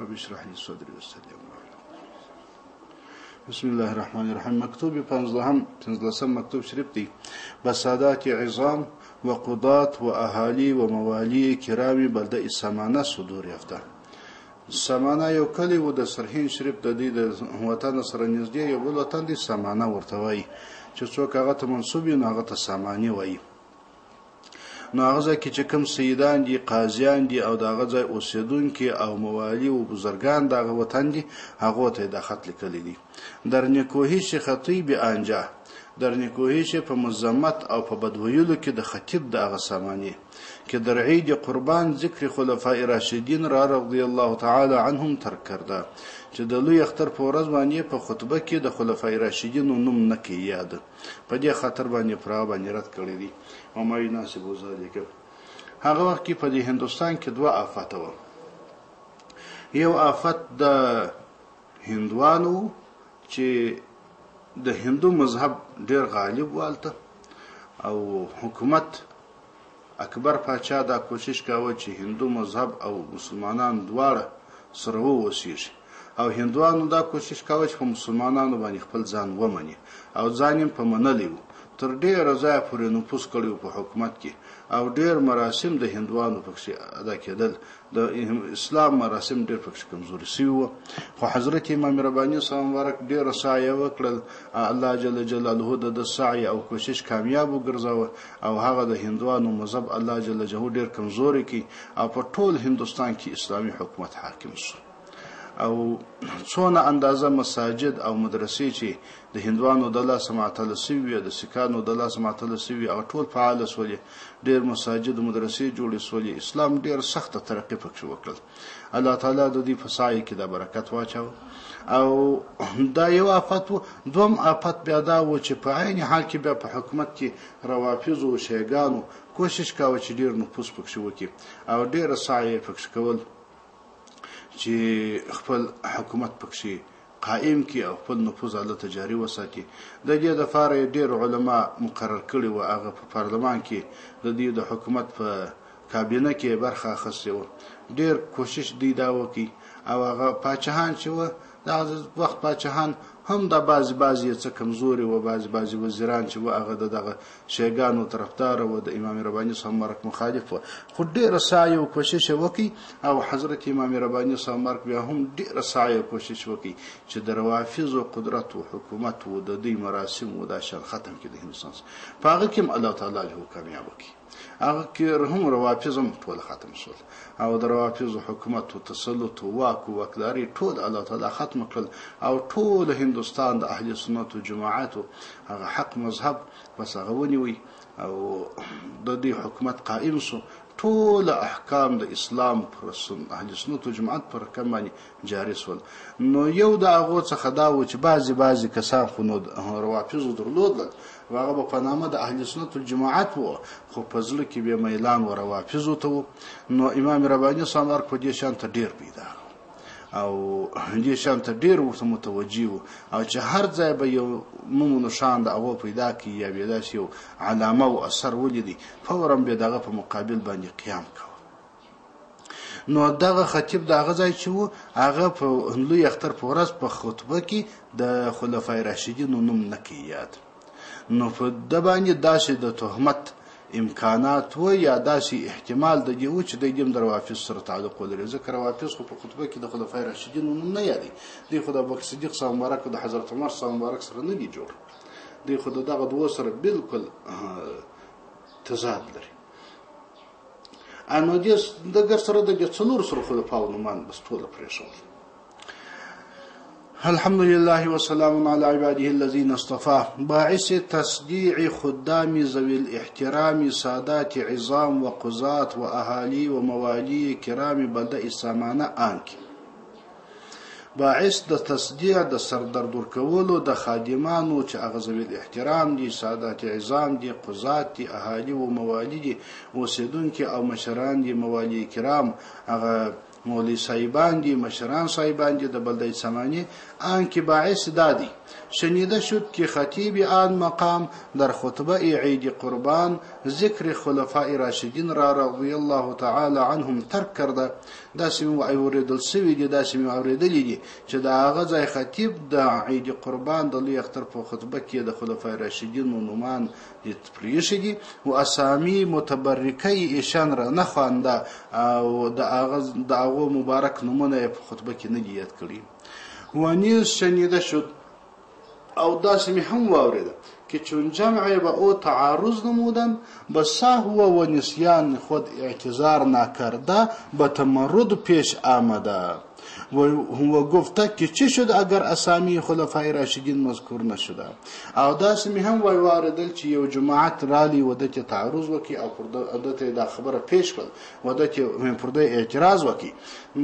رب اشرح لي صدري ويسر لي امري بسم الله الرحمن الرحيم مكتوب 15 15 مكتوب شريف دي بسادات عظام وقضات واهالي وموالي كرام بلده اسمانه صدور يفته سمانه یو کلی و د سرحین شریف د دې د وطن سره نږدې یو بل وطن دی سمانه ورته وایي چې څوک هغه ته منسوب وي نو هغه ته ساماني وایي نو هغه ځای کې چې کوم سیدان دي قاضیان دي او د هغه ځای اوسېدونکي او موالی او بزرګان د هغه وطن دي هغو ته دا خط لیکلی دی در نکوهی چې خطی به انجا در نکوهی چې په مزمت او په بدویلو کې د خطیب د هغه سامانې کې در عید قربان ذکر خلفاء راشدین را رضی الله تعالی عنهم ترک کرده چې د لوی اختر په ورځ باندې په خطبه کې د خلفاء راشدینو نوم نه کې یاد په دې خاطر باندې پرا باندې رد کړی دی او ما يناسب ذلك هغه وخت کې په دې هندستان کې دوه آفات و یو آفت د هندوانو چې د هندو مذهب ډیر غالب والته او حکومت اکبر پاچا دا کوشش کاوه چې هندو مذهب او مسلمانان دواړه سره و اوسیږي او هندوانو دا کوشش کاوه چې په مسلمانانو باندې خپل ځان ومني او ځان یې په منلی و تر ډیره ځایه پورې نفوذ کړی و په حکومت کې او ډیر مراسم د هندوانو پکښې ادا کیدل د اسلام مراسم ډېر پکښې کمزوري شوي وو خو حضرت امام رباني صاحب مبارک ډېره سعی وکړل الله جل جلاله د ده سعی او کوشش کامیاب وګرځاوه او هغه د هندوانو مذهب الله جل جلاله ډېر کمزوری کړ او په ټول هندوستان کې اسلامي حکومت حاکم شو. او څونه اندازه مساجد او مدرسې چې د هندوانو د لاسه معطله سوي وې د سکانو د لاسه معطله سوي وې هغه ټول فعال سولې ډېر مساجد مدرسې جوړې سولې اسلام ډېر سخته ترقي پکښې وکړل الله تعالی د دوی په سعی کې د برکت واچاوه او دا یو آفت و دوم آفت بیا دا و چې په عین حال کې بیا په حکومت کې روافظو او شیګانو کوشش کاوه چې ډېر نفوس پکښې وکړي او ډېره سعی یې پکښې کول چې خپل حکومت پکښې قائم کړي او خپل نفوذ هلته جاري وساتي د دې لپاره یې ډېر علما مقرر کړي و هغه په پارلمان کې د دوی د حکومت په کابینه کې برخه اخیستې و ډېر کوشش دوی دا وکړي او هغه پاچهان چې و دا وخت پاچهان هم دا بعضې بعضې یې څه کمزوري و بعضې بعضې وزیران چې و هغه د دغه شیګانو طرفدار وه د امام ربانی صاحب مرک مخالف وه خو ډیره سعی او کوشش وکي او حضرت امام ربانی صاحب مرک بیا هم ډیره سعی او کوشش وکي چې د روافض او قدرت او حکومت او د دوی مراسم او دا شان ختم کړي د هندستان په هغه کې الله تعالی له کامیاب کړي هغه کې هم روافض هم ټول ختم شول او د روافضو حکومت و تسلط و واک و واکداري ټول الله تعالی ختم کړل او ټول هندوستان د اهل سنت و جماعت و هغه حق مذهب بس هغه ونیوي او د دې حکومت قائم سو ټول احکام د اسلام پر سن اهل سنت و جماعت پر حکم باندې جاري سول نو يو د هغو څخه دا وو چې بعضي بعضي کسان خو نو روافضو درلودل و هغه به په نامه د اهل سنت الجماعت وو خو په زړه کې به ميلان و روافضو ته وو نو امام رباني صاحب مرګ په دې شان ته ډېر پيدا او دې شان ته ډېر ورته متوجي وو او چې هر ځای به یو مومنو شان د هغو پیدا کړي یا به داسې یو علامه او اثر ولیدي فورا به دغه په مقابل باندې قیام کوه نو دغه خطیب د هغه ځای چې وو هغه په لوی اختر په ورځ په خطبه کې د خلفای راشدینو نوم نه کوي یاد نو په د باندې داسې د تهمت امکانات و یا داسې احتمال د دې و چې د دې در وافظ سره تعلق ولري ځکه روافظ خو په خطبه کې د خلفای راشدین نوم نه یادي دی خو د ابوبکر صدیق صاحب مبارک د حضرت عمر صاحب مبارک سره نه دی جوړ دی خو دغه دوه سره بالکل تضاد لري انو دې دګر سره د بیا څلور سره خو د پاو نومان بس ټول پرېښول الحمد لله وسلام على عباده الذين اصطفى باعث تصديع خدام ذوي الاحترام سادات عظام وقضاة وأهالي وموالي كرام بلد إسامانة آنك باعث د تصدیع د سردرد ورکولو د خادمانو چې هغه ذوي الاحترام دي، سادات عظام دي، قضات دي، اهالي و موالي دي، اوسېدونکي او مشران دي، موالي کرام، هغه مولوي صاحبان دي، مشران صاحبان دي، د بلدای سماني آن کې باعث دا دی، شنیده شد که خطیب آن مقام در خطبه عید قربان ذکر خلفاء راشدین را رضی الله تعالی عنهم ترک کرده داسې مې اورېدل شوي دي، داسې مې اورېدلي دي چې د هغه ځای خطیب د عید قربان د لوی اختر په خطبه کې د خلفای راشدینو نومان دې پرېښي دي او اسامي متبرکه یې ایشان رانه خوانده او د هغه د هغو مبارک نومونه یې په خطبه کې نه دي یاد کړي و نیز شنیده شد او داسې مې هم واورېده که چون جمع به او تعارض نمودن به سهو و نسیان خود اعتذار ناکرده به تمرد پیش آمده و هو گفته که چه شد اگر اسامی خلفای راشدین مذکور نشده او داسې مې هم وای واردل چې یو جماعت رالی و دته تعرض وکي او پر دته دا خبره پیش کړ و ده چې پر دوی اعتراض وکړي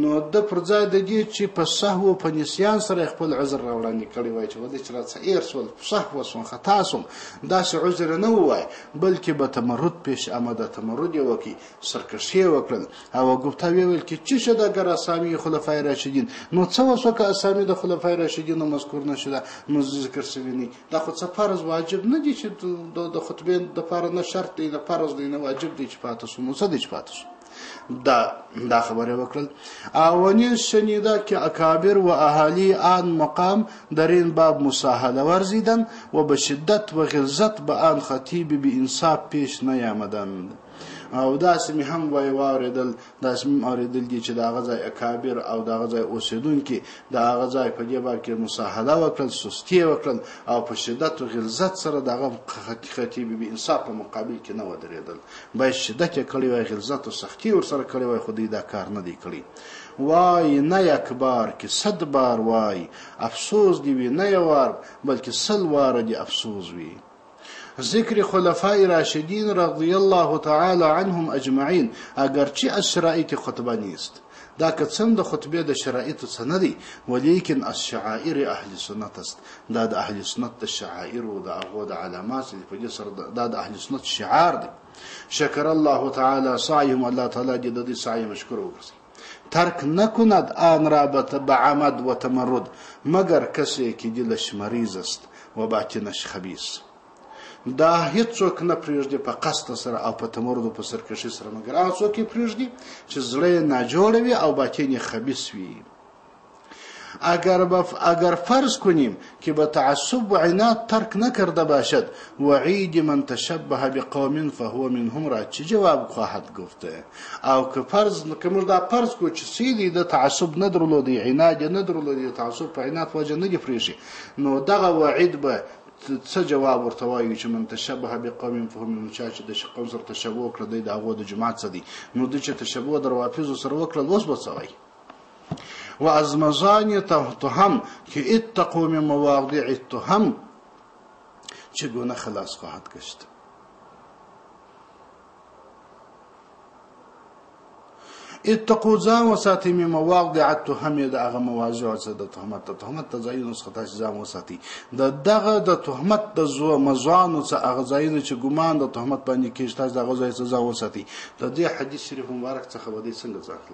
نو د پر ځای د دې چې په سهو او په نسیان سره خپل عذر راوړاندې کړی وای چې و ده چې راڅه ایر سول سهو سوم خطا سوم داسې عذر نه وای بلکې به تمرد پیش آمده تمرد یې وکړي سرکشي وکړل او ګپتا ویل کې چې شد اگر اسامی خلفای راشدین نو څه وسو که اسامی د خلفای راشدین مذکور نشده نو ذکر شوی نه دا خو څه فرض واجب نه دي چې د خطبه د فرض نه شرط دی نه فرض دی نه واجب دی چې پاتې شو نو څه دی چې پاتې شو دا دا خبره وکړل اولین شنیدا که اکابر و اهالی آن مقام در این باب مساهله ورزیدن و به شدت و غلظت به آن خطیب به انصاف پیش نیامدند او داسې مې هم وای واورېدل داسې مې اورېدلي دي چې د هغه ځای اکابر او د هغه ځای اوسېدونکي د هغه ځای په دې باب کې مساهله وکړل، سستي یې وکړل او په شدت و غلظت سره د هغه خطیب بي انصاف په مقابل کې نه ودرېدل. باید شدت یې کړی وای، غلظت و سختي یې ورسره کړې وای، خو دوی دا کار نه دی کړی. وایي، نه یک بار که صد بار وایي، افسوس دې وي، نه یو وار، بلکې سل واره دې افسوس وي. ذکر خلفاء راشدین رضی الله تعالی عنهم اجمعین اگرچه از شرائط خطبه نیست دا که څن د خطبه د شرائطو څخه نه دی ولیکن از شعائر اهل سنت است دا د اهل سنت د شعائر او د هغو د علامات دی په دې سره دا د اهل سنت شعار دی شکر الله تعالی سعیهم الله تعالی دې د دې سعی مشکور وګرځي ترک نکند آن را به تبعمد و تمرد مګر کسی که دلش مریض است و باطنش خبیث دا هیڅوک نه پریږدي په قصد سره او په تمرد او په سرکشي سره مګر هغه څوک یې پریږدي چې زړه یې ناجوړه وي او باطن یې خبیث وي اگر, بف... اگر فرض کنیم که به تعصب و عناد ترک نکرده باشد وعید من تشبه بقوم فهو منهم را چه جواب خواهد گفته او که فرض که موږ دا فرض کو چې سیدی د تعصب نه درلودی عناد نه درلودی تعصب په عناد وجه نه دی فریشي نو دغه وعید به څه جواب ورته وایو چې من تشبه بقوم فهم نو چا چې د قوم سره تشبه وکړه دی د هغو د جماعت څه دی نو د چې تشبه د روافضو سره وکړل اوس به څه وایي و از مزان تهم که اتقو من مواقع تهم چگونه خلاص خواهد گشت اتقو ځان وساتي مې مواق د عتو هم د هغه مواضع څخه د تهمت ته تهمت ته ځایونه څخه تاسو ځان وساتي د دغه د تهمت د زو مزانو څخه هغه ځایونه چې ګمان د تهمت باندې کېږي تاسو دغه ځای څخه ځان وساتي د دې حدیث شریف مبارک څخه به دې څنګه ځان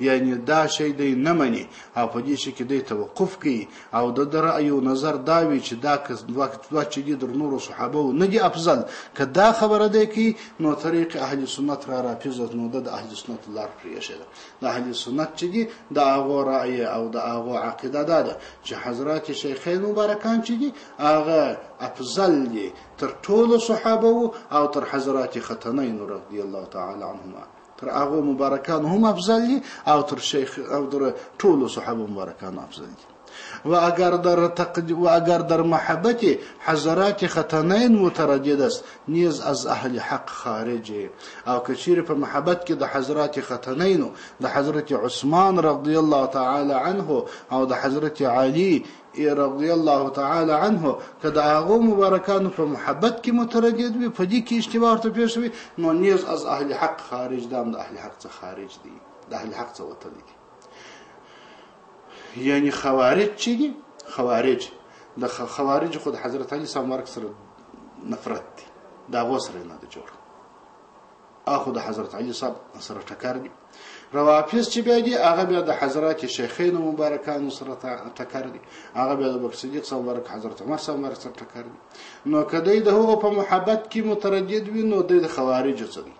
یعنی دا شی دی نه منی او په دی شی کی دی توقف کوي او د ده رأی او نظر دا وی چی دا کس دوه چی دی در نورو صحابو نه دی افضل که دا خبره دی کوي نو طریق اهل سنت را راپیزد نو ده د اهل سنت لار پریښی ده د اهل سنت چی دی د هغو رأی او د هغو عقیده دا ده چی حضرات شیخین مبارکان چی دی هغه افضل دی تر ټولو صحابو او تر حضرات ختنین رضی الله تعالی عنهما پر هغو مبارکانو هم افضل دي او تر شیخ او تر ټولو صحابه مبارکانو افضل دي و اگر در تقد... و اگر در محبت حضرات ختنین متردد است نیز از اهل حق خارج او کچیر په محبت کې د حضرات ختنین د حضرت عثمان رضی الله تعالی عنه او د حضرت علی ای رضی الله تعالی عنه که د هغو مبارکانو په محبت کې متردد وي په دې کې اشتباه ورته پېښ شوي نو نیز از اهل حق خارج دا هم د اهل حق څخه خارج دی د اهل حق څخه وتلی دی یعنی خوارج چې دي خوارج د خوارج خود حضرت علی سمارک سره نفرت دی دا غوسره نه دی جوړ اخو د حضرت علي صاحب سره ټکر دي روافض چې بیا دي هغه بیا د حضرات شیخین مبارکانو سره ټکر دي هغه بیا د بکر صدیق صاحب مبارک حضرت عمر صاحب مبارک سره ټکر دي نو کدی د هغو په محبت کې متردد وي نو د خوارج څه دي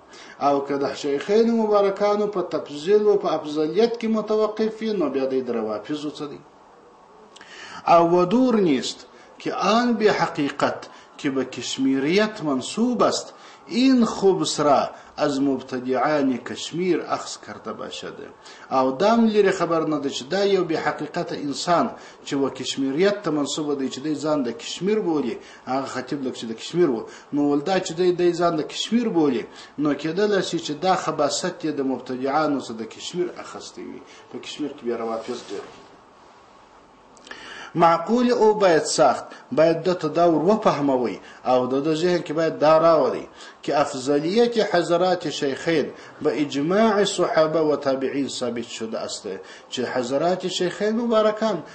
او که د شیخین مبارکانو په تفضیل او په افضلیت کې متوقف وي نو بیا د روافض څه دي او ودور نیست که آن به حقیقت که به کشمیریت منسوب است این خبث را از مبتدعان کشمیر اخذ کرده باشد او دام لرې خبر نه ده چې دا یو به حقیقت انسان چې و کشمیریت ته منسوب دی چې دی ځان د کشمیر بولي هغه خطیب لکه چې د کشمیر و نو ولدا چې دی دی ځان د کشمیر بولي نو کېدل شي چې دا خباست یې د مبتدعانو څخه د کشمیر اخستی وي په کشمیر کې بیا روافض ډیر دي معقول او باید سخت باید د ته دا ور وفهموي او د د ذهن کې باید دا راوړي کې افضلیت حضرات شیخین به اجماع صحابه و تابعین ثابت شده است چې حضرات شیخین مبارکان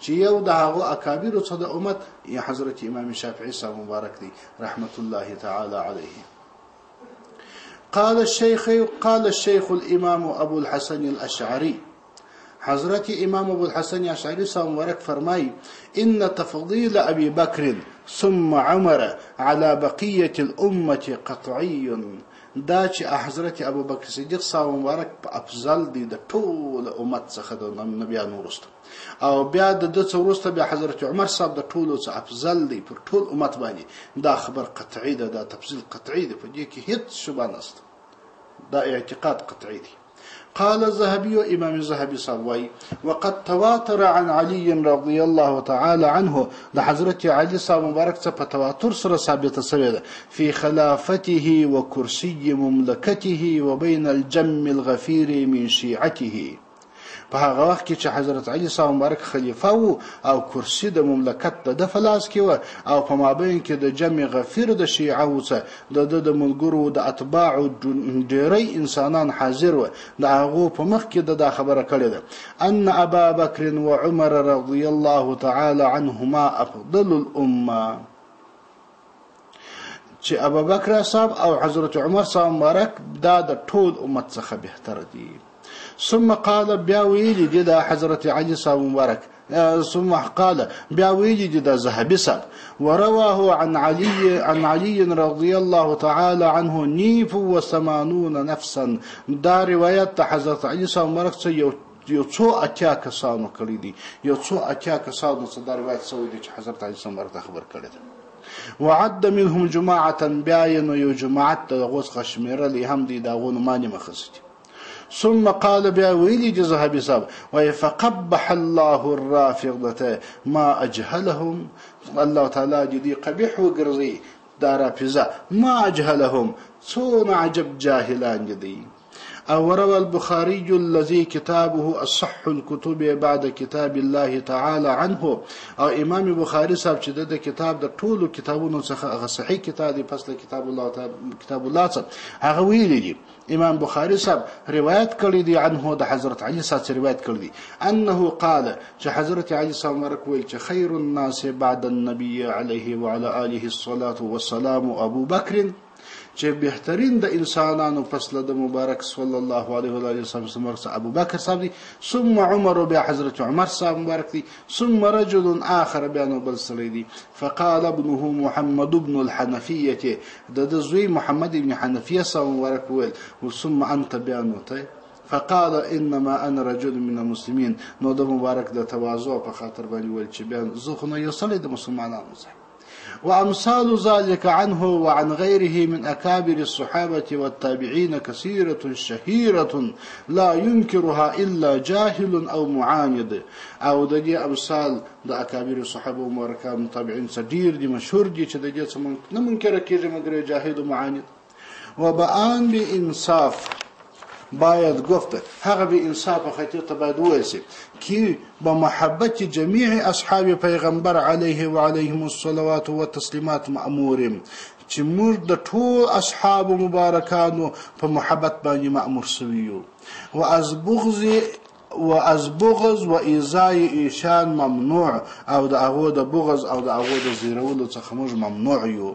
چی یو د هغو اکابرو څخه د امت یې حضرت امام شافعی صاحب مبارک دی رحمت الله تعالی علیه قال الشيخ قال الشيخ الامام ابو الحسن الاشعري حضرت امام ابو الحسن اشعري صاحب مبارک فرمای ان تفضيل ابي بكر ثم عمر على بقيه الامه قطعي دا چې حضرت ابو بکر صدیق صاحب مبارک په افضل دی د ټول امت څخه د نبیانو وروسته او بیا د ده څه وروسته بیا حضرت عمر صاحب د ټولو څه افضل دی پر ټول امت باندې دا خبر قطعی ده دا تفضیل قطعی ده په دې کې هیڅ شبه نشته دا اعتقاد قطعی دی قال الذهبي امام الذهبي صاحب وای وقد تواتر عن علي رضي الله تعالى عنه د حضرت علي صاحب مبارک څخه په تواتر سره ثابته شوې ده في خلافته وكرسي مملكته وبين الجم الغفير من شيعته په هغه وخت کې چې حضرت علي صاحب مبارک خلیفه وو او کرسي د مملکت د ده په لاس کې وه او په مابین کې د جمع غفیر د شیعه وو څه د ده د ملګرو د اتباعو ډیری انسانان حاضر وه د هغو په مخ کې د دا خبره کړې ده ان ابا بکر و عمر رضی الله تعالی عنهما افضل الامه چې ابوبکر صاحب او حضرت عمر صاحب مبارک دا د ټول امت څخه بهتر دي ثم قال بیا ویلي دي د حضرت علي صاحب مبارک ثم قال بیا ویلي دي د زهبي صاحب ورواه عن علي عن علي رضي الله تعالى عنه نيف وثمانون نفسا دا روایت د حضرت علي صاحب مبارک څخه یو یو څو اتیا کسانو کړی دی یو څو اتیا کسانو څخه دا روایت شوی دی چې حضرت علی سمر ته خبر کړی دی وعد منهم جماعتا بیا یې نو یو جماعت د هغو څخه شمېرلی هم دی د هغو نومان یې مخصي دي ثم قال بیا ویلی دی زهبي صاحب وایي فقبح الله الرافضته ما اجهلهم الله تعالی دې دې قبیح وګرځي دا رافضه ما اجهلهم څونه عجب جاهلان دي او وروى البخاري الذي کتابه اصح الکتب بعد کتاب الله تعالی عنه او امام بخاري صاحب چې د کتاب د ټولو کتابونو څخه هغه صحیح کتاب دی پس له کتاب الله تعالی کتاب الله څخه هغه ویلي دي امام بخاري صاحب روایت کړی دی عنه د حضرت علي صاحب روایت کړی دی انه قال چې حضرت علي صاحب مرک ویل چې خیر الناس بعد النبي عليه وعلى اله الصلاه والسلام ابو بکر چه بهترین د انسانانو پس له د مبارک صلی الله علیه و آله وسلم څخه مرکز ابو بکر صاحب دی ثم عمر بیا حضرت عمر صاحب مبارک دی ثم رجل آخر بیا نو بل سړی دی فقال ابنه محمد ابن الحنفیه د د زوی محمد ابن حنفیه صاحب مبارک ویل ثم انت بیا نو ته فقال انما انا رجل من المسلمين نو د مبارک د تواضع په خاطر باندې ویل چې بیا زه خو نه یو سړی د مسلمانانو څخه وامثال ذلك عنه وعن غيره من اکابر الصحابه والتابعين كثيره شهيره لا ينكرها الا جاهل او معاند او د دې امثال د اکابر صحابه او مبارکانو تابعین څخه ډیر دي مشهور دي چې د دې څه نه منکر کیږي مګر جاهل او معاند و به آن بی انصاف باید گفت هغه بی انصاف خطیب ته باید وویل شي کی به محبت جمیع اصحاب پیغمبر علیه و علیهم الصلوات و تسلیمات مأموریم چې موږ د ټول اصحاب مبارکانو په محبت باندې مأمور شوي یو و از بغض و از بغض و ایزای ایشان ممنوع او د هغو د بغض او د هغو د زیرولو څخه موږ ممنوع یو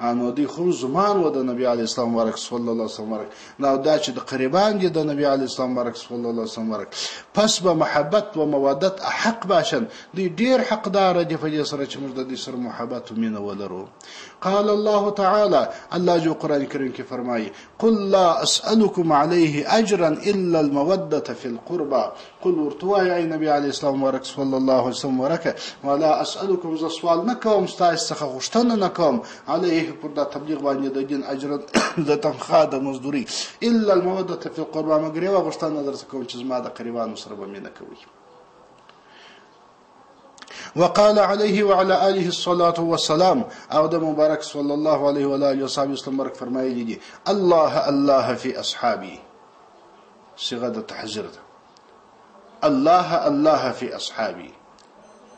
انو دی خو زمان و د نبی علی اسلام ورک صلی الله علیه وسلم ورک نو دا چې د قریبان دي د نبی علی اسلام ورک صلی الله علیه وسلم ورک پس به محبت و مودت حق باشن دی ډیر حقدار دی په دې سره چې موږ د دې سره محبت و مینه ولرو قال الله تعالی الله جو قران کریم کې فرمایي قل لا اسالکم علیه اجرا الا الموده فی القربى قل ورته وایه ای نبی علیه السلام مبارک صلی الله علیه وسلم مبارکه ولا اسألکم زه سوال نه کوم ستاسو څخه غوښتنه نه کوم علیه پر دا تبلیغ باندې د دین اجر د تنخواه د مزدوري الا الموده فی القربا مګر یوه غوښتنه درته کوم چې زما د قریبانو سره به مینه کوي وقال عليه وعلى آله الصلاة والسلام او د مبارک صلی الله علیه و آله وصحبه وسلم مرک فرمایلی دي الله الله فی اصحابي صيغه د تحذير ده الله الله في اصحابي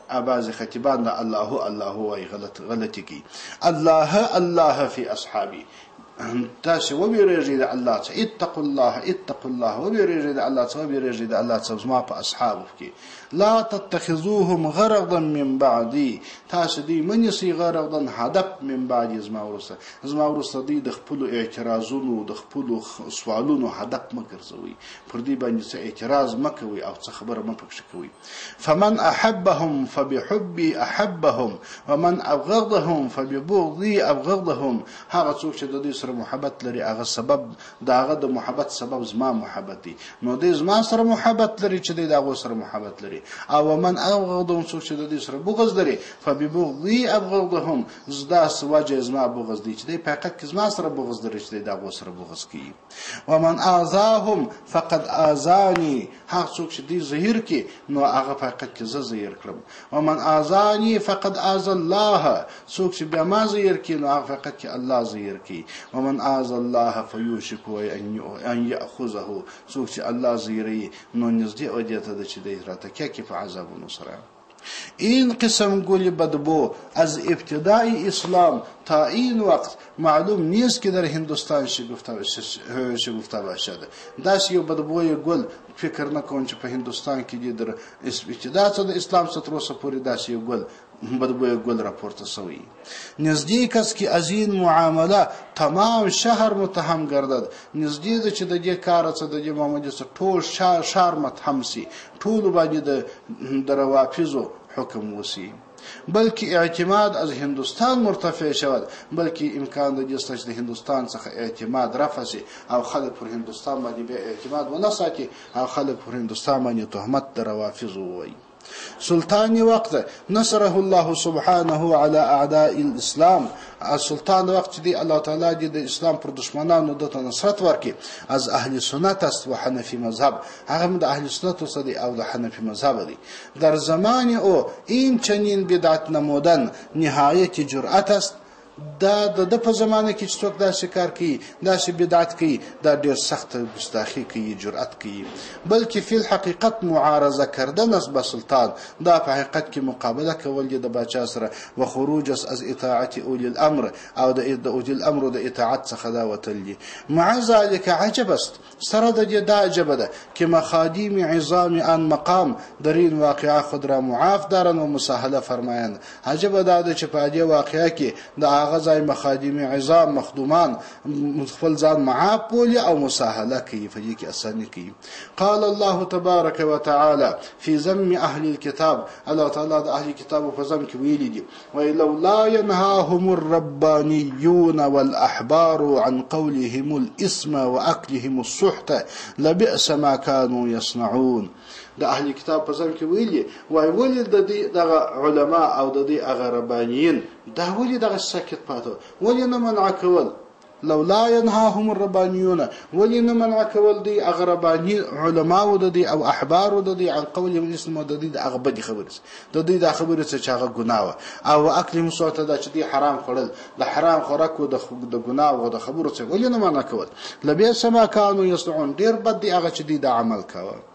اباز خطيبان ده الله الله واي غلط غلطي کی الله الله في اصحابي تاسو وبېرېږي د الله څخه اتقوا الله اتقوا الله وبېرېږي د الله څخه وبېرېږي د الله څخه زما په اصحابو کې لا تتخذوهم غرضا من بعدي تاسو دوی مه نیسئ غرضا هدف من بعدي زما وروسته زما وروسته دوی د خپلو اعتراضونو د خپلو سوالونو هدف مه ګرځوئ پر دوی باندې څه اعتراض مه کوئ او څه خبره مه پکښې کوئ فمن احبهم فبحبي احبهم ومن ابغضهم فببغضي ابغضهم هغه څوک چې د دوی سره محبت لري هغه سبب د هغه د محبت سبب زما محبت دی نو دی زما سره محبت لري چې دی د هغو سره محبت لري او ومن ابغضهم څوک چې د دوی سره بغض لري فببغضي ابغضهم زدا وجه زما بغض دی چې دی په حقیقت کې زما سره بغض لري چې دی د هغو سره بغض کوي ومن آذاهم فقد آذاني هغه څوک چې دی زهیر کې نو هغه په حقیقت کې زه زهیر کړم ومن آذاني فقد آذى الله څوک چې بیا ما زیر کړي نو هغه فقط چې الله زیر کړي ومن آذى الله فيوشك ان ياخذه څوک چې الله زیری نو نږدې او دې ته د چې د راتکه کې په عذابونو سره این قسم گل بدبو از ابتدای اسلام تا این وقت معلوم نیست که در هندوستان شگفته باشد داس یو بدبوی گل فکر نکن چې په هندوستان کې دې در اسپی چې دا څه د اسلام څخه تر اوسه پورې داسې یو ګل بدبویه ګل راپورته شوی نږدې کس کې ازین معامله تمام شهر متهم ګردد نږدې ده چې د دې کار څخه د دې معاملې څخه ټول شهر متهم شي ټول باندې د روافضو حکم وشي بلکه اعتماد از هندوستان مرتفع شود بلکه امکان د دې شته چې د هندوستان څخه اعتماد رفع شي او خلک پر هندوستان باندې بیا اعتماد ونه ساتي او خلک پر هندوستان باندې تهمت د روافضو ووایي سلطان وقت نصره الله سبحانه على اعداء الاسلام سلطان وقت چې دی الله تعالی دې د اسلام پر دشمنانو د نصرت ورکړي از اهل سنت است و حنفي مذهب هغه هم د اهل سنتو څخه دی او د حنفي مذهبه دی. در زمان او این چنین بدعت نمودن نهایت جرأت است، دا د ده په زمانه کې چې څوک داسې کار کوي، داسې بدعت کوي، دا ډېر سخت ګستاخي کوي، جرأت کوي. بلکې فی الحقیقت معارضه کردن است با سلطان، دا په حقیقت کې مقابله کول دي د باچا سره، و خروج است از اطاعت اولی الامر او د اولی الامرو د اطاعت څخه دا وتل دي. مع ذلک عجب است سره د دې دا عجبه ده که مخادیم عظام آن مقام در این واقعه خود را معاف دارند و مسهله فرمایند عجبه دا ده چې پهدې واقعه کې د هغه ځای مخادیم عظام مخدومان خپل ځان معاف بولي او مسهله کوي په دې کې اساني کوي قال الله تبارک وتعالی فی ذم اهل الكتاب الله تعالی د اهل کتابو په ذم کې ویلي دي وایي لولا ینهاهم الربانیون والاحبار عن قولهم الاسم واکلهم السحت لبئس ما کانو یصنعون د اهل کتاب په ځنګ کې ویلي وایي ولې د دوی دغه علما او د دوی هغه ربانیین دا ولې دغسې ساکت پاته ولې نه منع کول لولا ينهاهم الربانيون، ولې نه منع کول دوی هغه رباني علماوو د دوی او احبارو د دوی عن قولهم الاثم د دوی د هغه بدې خبرې څخه، د دوی دا خبرې څخه چې هغه ګناه وه، او واکلهم السحت دا چې دوی حرام خوړل، د حرام خوراکو د د ګناه او د خبرو څخه ولې نه منع کول، لبئس ما کانوا يصنعون، ډېر بد دی هغه چې دوی دا عمل کاوه.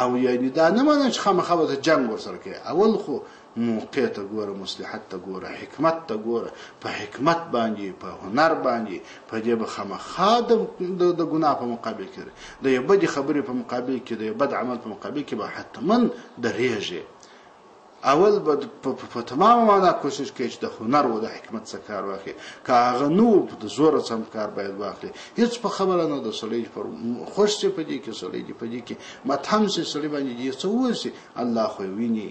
او یعنی دا نه منم چې خامخا به ته جنګ ورسره کوې اول خو موقع ته ګوره مصلحت ته ګوره حکمت ته ګوره په حکمت باندې په هنر باندې په دې به خامخا د د ګناه په مقابل کې د یو بد خبرې په مقابل کې د یو بد عمل په مقابل کې به حتما درېږې اول به په تمامه معنا کوشش کوي چې د هنر و د حکمت څخه کار واخلي که هغه نو د زوره څخه کار باید واخلي هیڅ په خبره نه د سړی پر خوش سي په دې کې سړی دې په دې کې متهم سي سړی باندې دې څه وسی الله خو ویني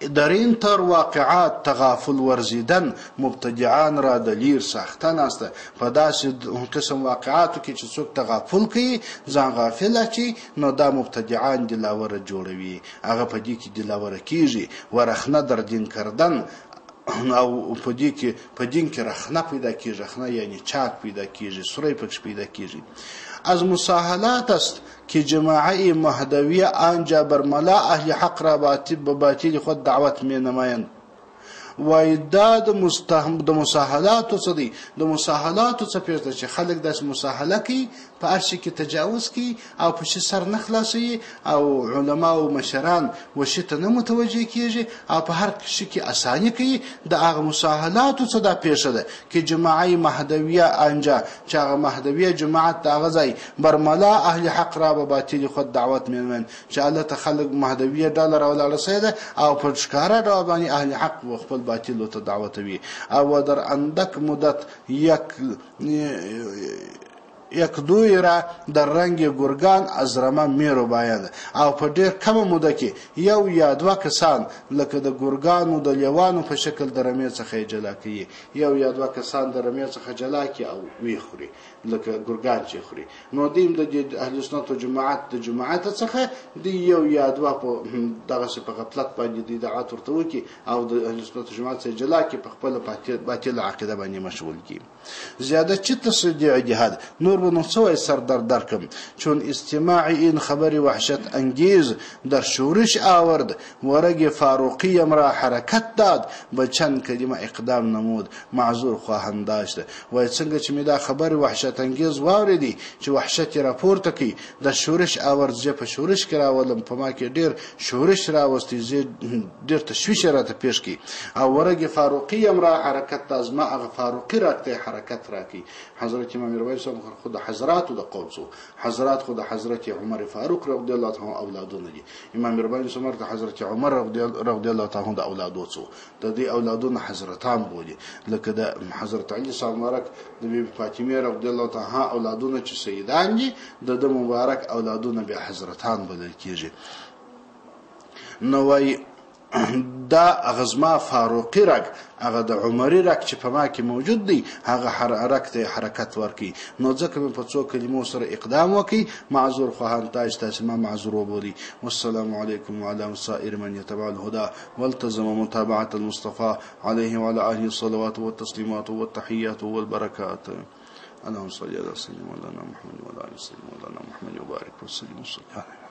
درین تر واقعات تغافل ورزیدن مبتدعان را د لیر ساخته ناسته په داسې قسم واقعاتو کې چې څوک تغافل کوي ځان غافل اچي نو دا مبتدعان دلاوره جوړوي هغه په دې کې دلاوره کېږي ورخنه در دین کردن او په دې کې په دین کې رخنه پیدا کېږي رخنه یعنی چاک پیدا کېږي سوری پکې پیدا کېږي از مساهلات است که جماعه مهدویه آنجا بر ملا اهل حق را باطل خود دعوت می نمایند وایي دا د مستهم د مساهلاتو څه دی د مساهلاتو څه پیژنه چې خلک داسې مساهله کوي په هر شي کې تجاوز کوي او په شي سر نه خلاصوي او علما او مشران و شي ته نه متوجه کیږي او په هر شي کې اساني کوي د هغه مساهلاتو څه دا پیښه ده کې جماعه مهدویه انجا چې هغه مهدویه جماعت د هغه ځای برملا اهل حق را به باطل خود دعوت مېرمن چې هلته خلک مهدویه ډله راولاړه شوې ده او په ښکاره ډول باندې اهل حق و خپل باطلو ته دعوتوي او در اندک مدت یک یک دوی را در رنگ گرگان از رمه می رو باید او په ډیر کم موده کې یو یا دوه کسان لکه د ګرګانو د لیوانو په شکل د رمې څخه جلا کوي یو یا دوه کسان د رمې څخه جلا کی او وی خوري لکه ګرګان چې خوري نو دیم د اهل سنت او جماعت د جماعت څخه د یو یا دوا په دغه څه په غفلت باندې د دعات ورته وکي او د اهل سنت او جماعت څخه جلا کې په خپل باطل عقیده باندې مشغول کی زیاده چې تصدیع جهاد نور به نو څوې سر در درکم چون استماع این خبر وحشت انگیز در شورش آورد ورګې فاروقي يم را حرکت داد به چند کلمه اقدام نمود معذور خواهند داشت وای څنګه چې مې دا خبر وحشت انګېز واورېدی چې وحشت يې راپورته کړ د شورش آورد زۀ په شورش کې راولم په ما کې ډېر شورش راوستی زۀ ډېر تشويش راته پېښ کړ او ورګې فاروقي يم را حرکت داد زما هغه فاروقي راکته حرکت راکړ حضرت امام يرويس صاحب خو د حضراتو د قوم څو حضرات خو د حضرت عمر فاروق رضي الله عنه اولادونه دي امام رباني سمر ته حضرت عمر رضی الله تعالی عنہ د اولاد وڅو د دې اولادونو حضرتان بولي لکه د حضرت علي صاحب مبارک د بیبي فاطمه رضی الله تعالی عنها اولادونه چې سیدان دي د د مبارک اولادونه به حضرتان بلل کیږي نو وای دا هغه زما فاروقي رګ هغه د عمري رګ چې په ما کې موجود دی هغه هر رګ ته حرکت ورکي نو ځکه مې په څو کلمو سره اقدام وکي معذور خواهان تاج تاسو ما معذور وبولي والسلام علیکم وعلى سائر من يتبع الهدى والتزم متابعه المصطفى عليه وعلى اله الصلوات والتسليمات والتحيات والبركات اللهم صل على سيدنا مولانا محمد وعلى ال سيدنا مولانا محمد وبارك وسلم وصلي عليه